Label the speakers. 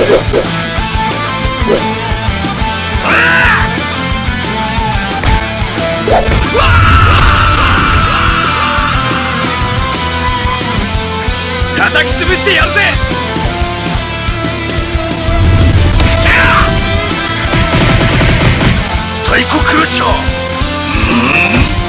Speaker 1: 叩き潰してやるぜ!サイコクラッシャー